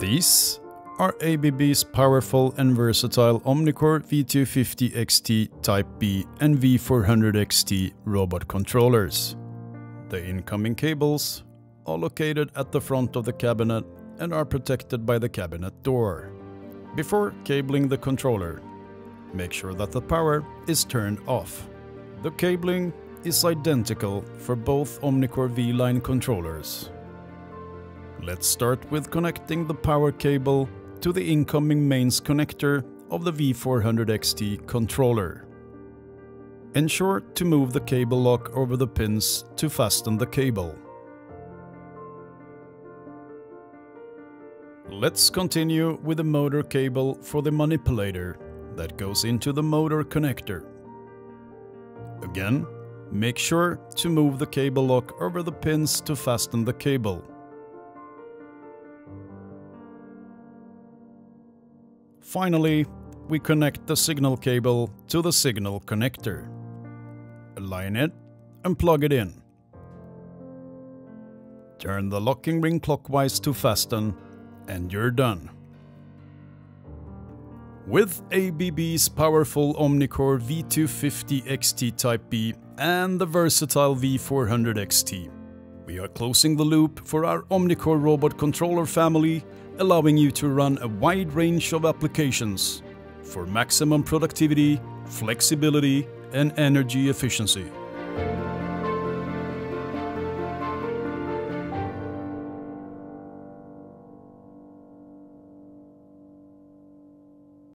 These are ABB's powerful and versatile Omnicore V250 XT Type B and V400 XT robot controllers. The incoming cables are located at the front of the cabinet and are protected by the cabinet door. Before cabling the controller, make sure that the power is turned off. The cabling is identical for both Omnicore V-Line controllers. Let's start with connecting the power cable to the incoming mains connector of the V400 XT controller. Ensure to move the cable lock over the pins to fasten the cable. Let's continue with the motor cable for the manipulator that goes into the motor connector. Again, make sure to move the cable lock over the pins to fasten the cable. Finally, we connect the signal cable to the signal connector. Align it and plug it in. Turn the locking ring clockwise to fasten and you're done. With ABB's powerful Omnicore V250 XT Type B and the versatile V400 XT, we are closing the loop for our Omnicore robot controller family, allowing you to run a wide range of applications for maximum productivity, flexibility and energy efficiency.